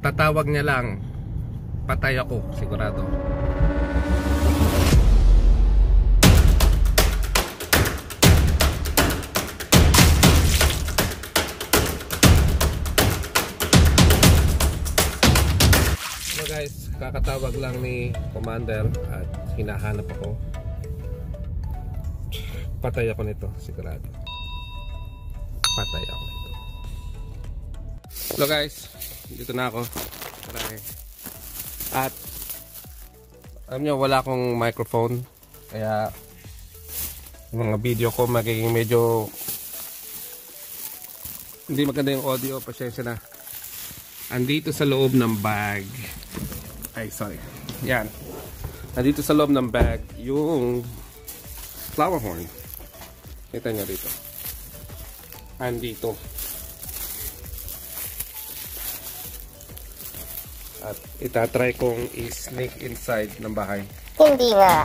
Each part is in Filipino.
tatawag niya lang patay ako sigurado. Hello guys, kakatawag lang ni Commander at hinahanap ako. Patay ako nito sigurado. Patay ako nito. Hello guys, dito na ako. Marami. At alam nyo, wala akong microphone. Kaya mga video ko magiging medyo hindi maganda yung audio, pasensya na. Andito sa loob ng bag. Ay sorry. Yan. Andito sa loob ng bag yung flower horn. Kita nyo dito. Andito at itatry kong i-sneak inside ng bahay Hindi nga.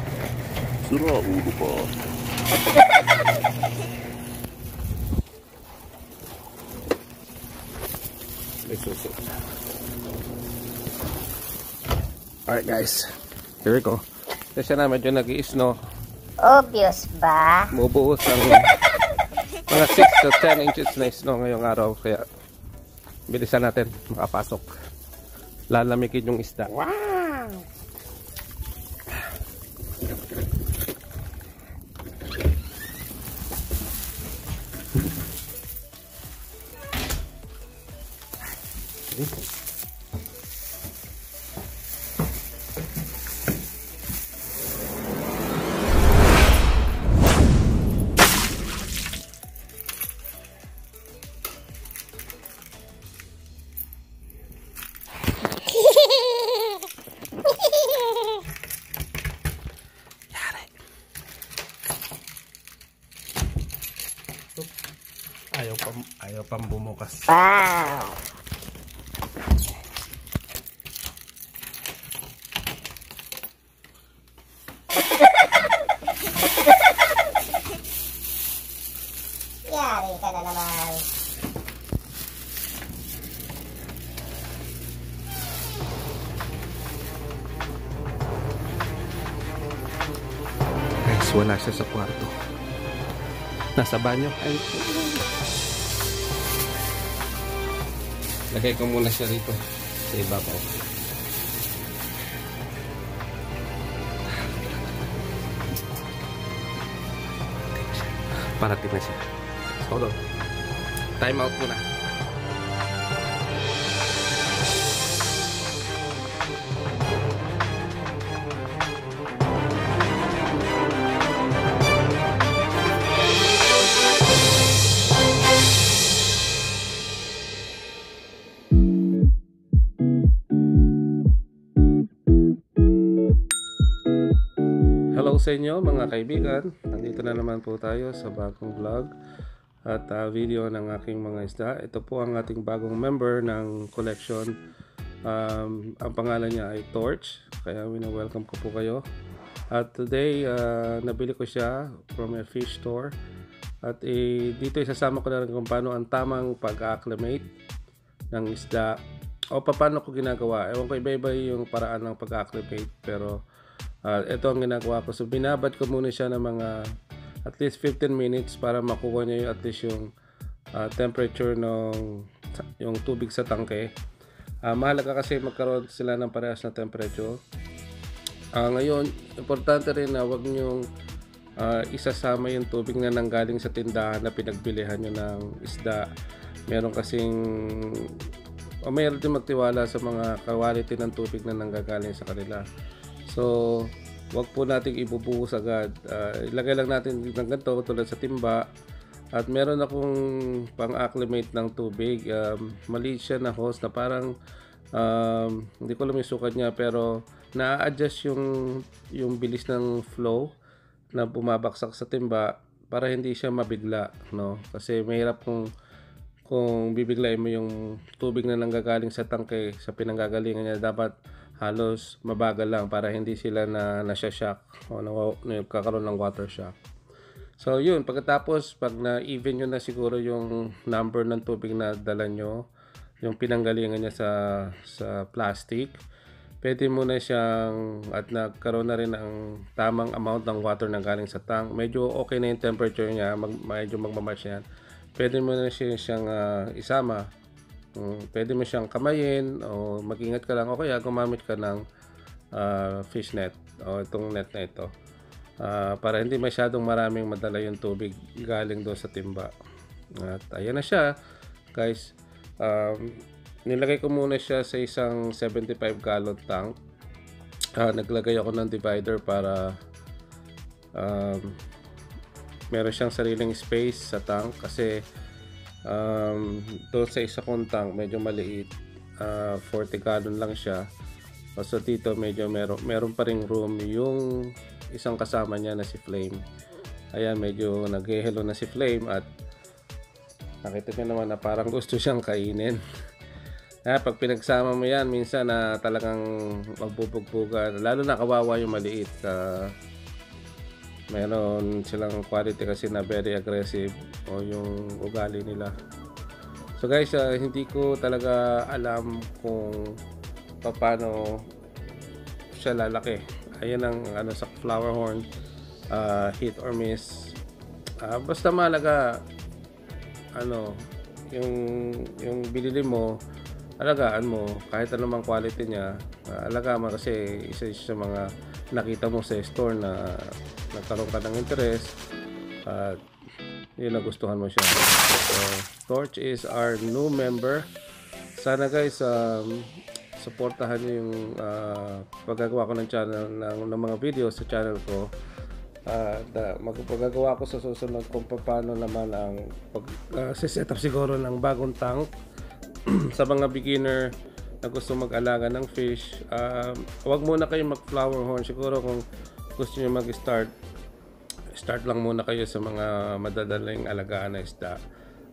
Sira ulo pa. May suso. Alright guys. Here we go. Kasi na medyo nag-i-snow. Obvious ba? Mubuhos ng mga 6 to 10 inches na snow ngayong araw. Kaya bilisan natin makapasok. Lalamigin yung isda. Wow! Ayaw pang, ayaw pang bumukas. Wow. Yari ka na naman. Guys, wala siya sa kwarto. Nasa banyo. Ay. Lagay ko muna siya rito. Sa ibabaw. Parating na siya. Hold on. Time out muna. Sa inyo mga kaibigan. Nandito na naman po tayo sa bagong vlog at ah, video ng aking mga isda. Ito po ang ating bagong member ng collection. Um, ang pangalan niya ay Torch. Kaya wina-welcome ko po kayo. At today, ah, nabili ko siya from a fish store. At eh, dito isasama ko na rin kung paano ang tamang pag-acclimate ng isda o paano ko ginagawa. Ewan ko iba-iba yung paraan ng pag-acclimate pero Ah, ito ang ginagawa ko. So, binabad ko muna siya ng mga at least 15 minutes para makuha niya yung at least yung ah, temperature ng yung tubig sa tangke. Ah, mahalaga kasi magkaroon sila ng parehas na temperature. Ah, ngayon, importante rin na wag niyong ah, isasama yung tubig na nanggaling sa tindahan na pinagbilihan nyo ng isda. Meron kasing o mayroon din magtiwala sa mga quality ng tubig na nanggagaling sa kanila. So, wag po nating ibubuhos agad. Ah, ilagay lang natin ng ganito tulad sa timba. At meron akong pang-acclimate ng tubig. Um, maliit siya na hose na parang um, hindi ko alam yung sukat niya pero na-adjust yung yung bilis ng flow na bumabaksak sa timba para hindi siya mabigla, no? Kasi mahirap kung kung bibiglayin mo yung tubig na nanggagaling sa tangke sa pinanggagalingan niya dapat halos mabagal lang para hindi sila na nasya-shock o na, nagkakaroon ng water shock. So yun, pagkatapos pag na-even nyo na siguro yung number ng tubig na dala nyo yung pinanggalingan niya sa sa plastic pwede mo na siyang at nagkaroon na rin ng tamang amount ng water na galing sa tank. Medyo okay na yung temperature niya mag, medyo magmamatch yan pwede mo na siya, siyang ah, isama Mm, pwede mo siyang kamayin o mag-ingat ka lang o kaya gumamit ka ng ah, fish net o itong net na ito. Ah, para hindi masyadong maraming madala yung tubig galing doon sa timba. At ayan na siya guys. Um, nilagay ko muna siya sa isang 75 gallon tank. Ah, naglagay ako ng divider para um, meron siyang sariling space sa tank kasi um, doon sa isa kong tank medyo maliit. Ah, 40 gallon lang siya. So dito medyo meron, meron pa ring room. Yung isang kasama niya na si Flame. Ayan medyo naghehelo na si Flame at nakita niyo naman na parang gusto siyang kainin. Ah, pag pinagsama mo yan, minsan na talagang magbubugbugan. Lalo na kawawa yung maliit. ah, meron silang quality kasi na very aggressive o yung ugali nila. So guys, ah, hindi ko talaga alam kung paano siya lalaki. Ayan ang ano sa flower horn, ah, hit or miss. Ah, basta malaga ano, yung yung binili mo, alagaan mo kahit anumang quality niya. ah, alagaan mo kasi isa sa mga nakita mo sa store na nagkaroon ka ng interest at yun nagustuhan mo siya. So, Torch is our new member. Sana guys, um, supportahan niyo yung ah, paggagawa ko ng channel ng, ng mga videos sa channel ko. Uh, da, magpagagawa ko sa susunod kung paano naman ang pag ah, set up siguro ng bagong tank sa mga beginner na gusto mag-alaga ng fish, um, wag muna kayo mag-flower horn. Siguro kung gusto niyo mag-start, start lang muna kayo sa mga madadaling alagaan na isda.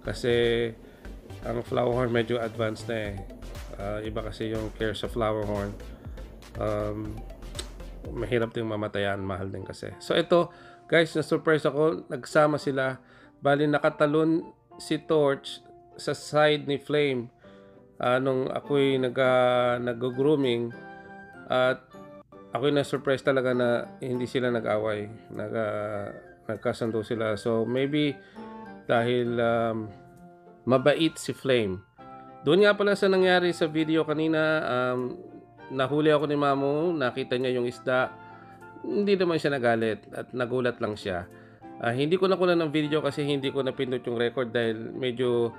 Kasi ang flower horn medyo advanced na eh. Ah, iba kasi yung care sa flower horn. Um, mahirap din mamatayan, mahal din kasi. So ito, guys, na-surprise ako, nagsama sila. Bali nakatalon si Torch sa side ni Flame Ah, nung ako'y nag, ah, nag-grooming at ako'y na-surprise talaga na hindi sila nag-away. Nag, ah, nagkasundo sila. So maybe dahil um, mabait si Flame. Doon nga pala sa nangyari sa video kanina, um, nahuli ako ni Mamo, nakita niya yung isda. Hindi naman siya nagalit at nagulat lang siya. Ah, hindi ko nakuha ng video kasi hindi ko napindot yung record dahil medyo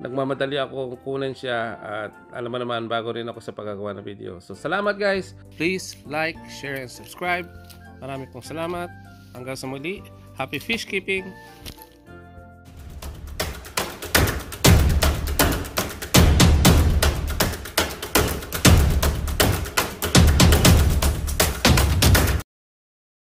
nagmamadali ako kunan siya at alam mo naman bago rin ako sa paggagawa ng video. So salamat guys. Please like, share and subscribe. Marami pong salamat. Hanggang sa muli. Happy fish keeping.